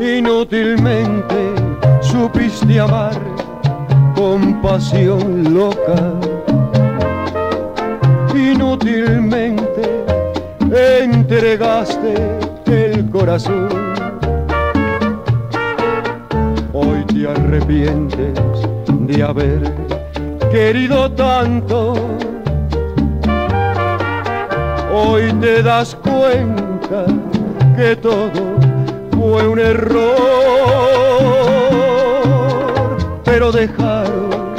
Inútilmente supiste amar con pasión loca. Inútilmente entregaste el corazón. Hoy te arrepientes de haber querido tanto. Hoy te das cuenta que todo error, pero dejaron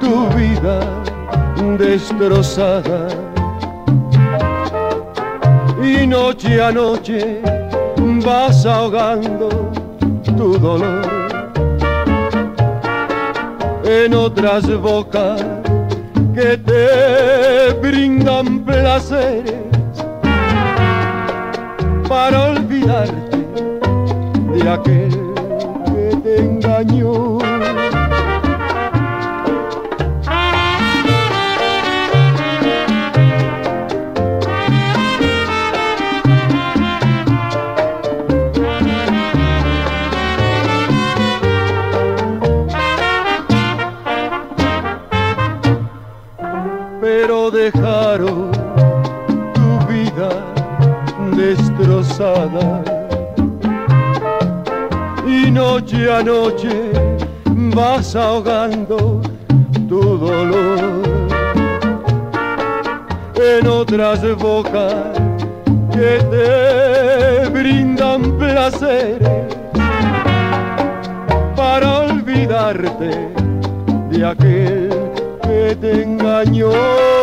tu vida destrozada. Y noche a noche vas ahogando tu dolor en otras bocas que te brindan placeres para olvidarte de aquel que te engañó. Pero dejaron tu vida destrozada noche a noche vas ahogando tu dolor en otras bocas que te brindan placeres para olvidarte de aquel que te engañó.